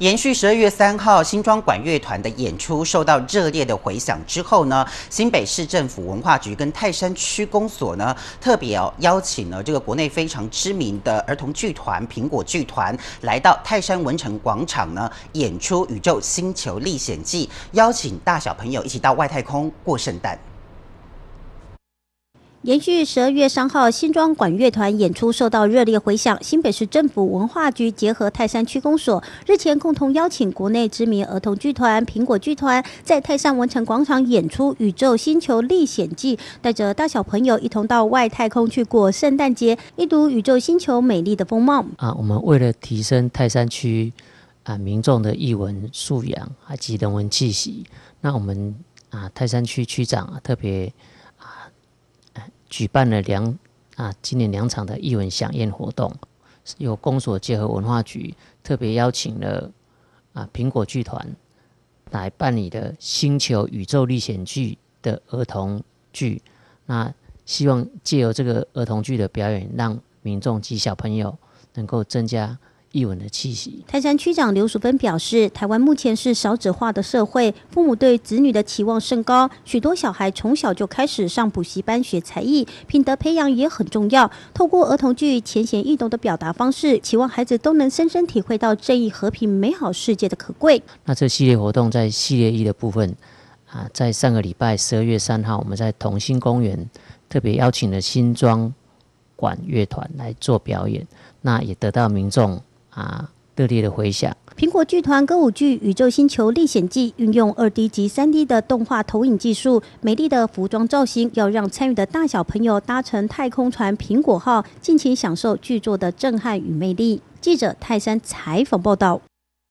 延续十二月三号新庄管乐团的演出受到热烈的回响之后呢，新北市政府文化局跟泰山区公所呢，特别哦邀请了这个国内非常知名的儿童剧团苹果剧团来到泰山文城广场呢演出《宇宙星球历险记》，邀请大小朋友一起到外太空过圣诞。延续十二月三号新庄管乐团演出受到热烈回响，新北市政府文化局结合泰山区公所日前共同邀请国内知名儿童剧团苹果剧团在泰山文城广场演出《宇宙星球历险记》，带着大小朋友一同到外太空去过圣诞节，一睹宇宙星球美丽的风貌。啊，我们为了提升泰山区啊民众的艺文素养啊及人文气息，那我们啊泰山区区长啊特别。举办了两啊，今年两场的艺文响宴活动，由公所结合文化局特别邀请了啊苹果剧团来办理的《星球宇宙历险剧》的儿童剧，那希望借由这个儿童剧的表演，让民众及小朋友能够增加。译文的气息。台山区长刘淑芬表示，台湾目前是少子化的社会，父母对子女的期望甚高，许多小孩从小就开始上补习班学才艺，品德培养也很重要。透过儿童剧浅显易懂的表达方式，期望孩子都能深深体会到正义、和平、美好世界的可贵。那这系列活动在系列一的部分啊，在上个礼拜十二月三号，我们在同心公园特别邀请了新庄管乐团来做表演，那也得到民众。啊，热烈的回响！苹果剧团歌舞剧《宇宙星球历险记》运用二 D 及三 D 的动画投影技术，美丽的服装造型，要让参与的大小朋友搭乘太空船“苹果号”，尽情享受剧作的震撼与魅力。记者泰山采访报道。